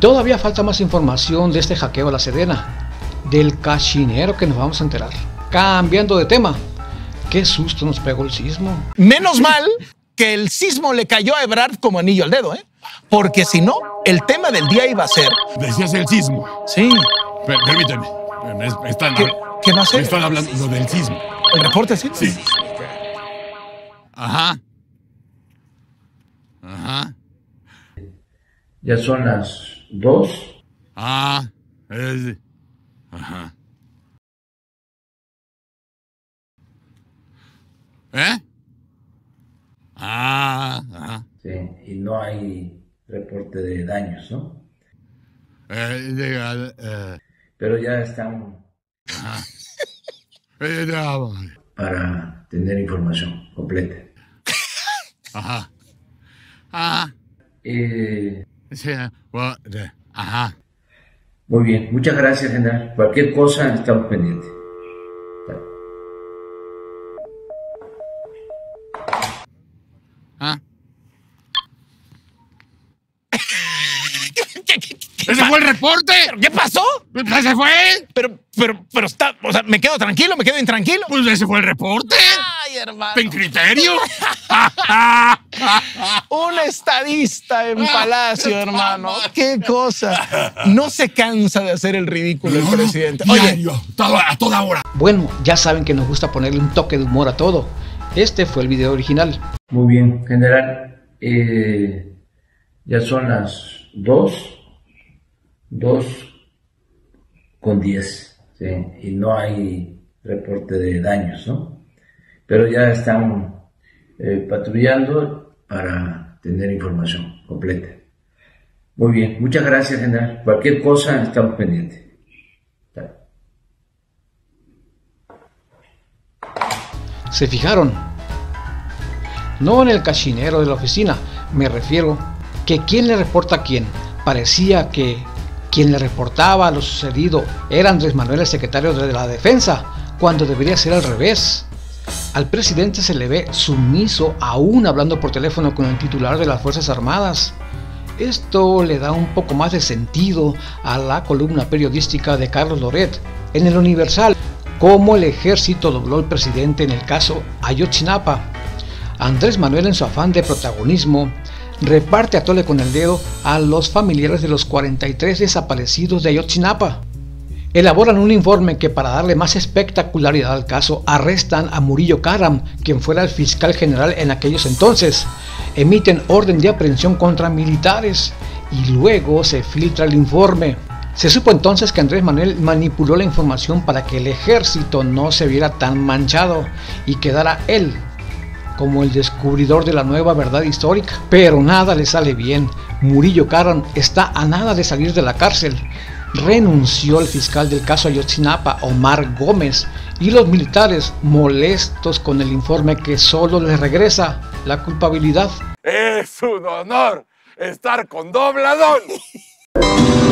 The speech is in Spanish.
todavía falta más información de este hackeo a la Sedena, del cachinero que nos vamos a enterar. Cambiando de tema, qué susto nos pegó el sismo. Menos mal que el sismo le cayó a Ebrard como anillo al dedo, ¿eh? Porque si no, el tema del día iba a ser. Decías el sismo. Sí. Per- permíteme. Me están, ¿Qué, qué va a me ser? están hablando del sismo. ¿El reporte sí? Sí. Ajá. Ajá. Ya son las dos. Ah. es- Ajá. ¿Eh? Ah. Ajá. Sí, y no hay reporte de daños, ¿no? Eh, diga, eh, Pero ya están ya, para tener información completa. Ajá. Ajá. Eh, muy bien, muchas gracias, general. Cualquier cosa estamos pendientes. ¿Ese fue el reporte? ¿Qué pasó? ¿Ese fue? Pero, pero, pero está, o sea, me quedo tranquilo, me quedo intranquilo. Pues ese fue el reporte. Ay, hermano. ¿En criterio? Un estadista en Palacio, hermano. Qué cosa. No se cansa de hacer el ridículo el presidente. Oye, a toda hora. Bueno, ya saben que nos gusta ponerle un toque de humor a todo. Este fue el video original. Muy bien, general. eh, ya son las dos, dos con diez, sí, y no hay reporte de daños, ¿no? Pero ya están eh, patrullando para tener información completa. Muy bien, muchas gracias, general. Cualquier cosa estamos pendientes. ¿Se fijaron? No en el cachinero de la oficina, me refiero que quién le reporta a quién. Parecía que quien le reportaba lo sucedido era Andrés Manuel, el secretario de la Defensa, cuando debería ser al revés. Al presidente se le ve sumiso aún hablando por teléfono con el titular de las Fuerzas Armadas. Esto le da un poco más de sentido a la columna periodística de Carlos Loret en el Universal, cómo el ejército dobló al presidente en el caso Ayotzinapa. Andrés Manuel en su afán de protagonismo reparte a tole con el dedo a los familiares de los 43 desaparecidos de Ayotzinapa. Elaboran un informe que para darle más espectacularidad al caso arrestan a Murillo Karam, quien fuera el fiscal general en aquellos entonces. Emiten orden de aprehensión contra militares y luego se filtra el informe. Se supo entonces que Andrés Manuel manipuló la información para que el ejército no se viera tan manchado y quedara él como el descubridor de la nueva verdad histórica. Pero nada le sale bien. Murillo Karam está a nada de salir de la cárcel. Renunció el fiscal del caso Ayotzinapa, Omar Gómez, y los militares, molestos con el informe que solo les regresa la culpabilidad. Es un honor estar con Dobladón.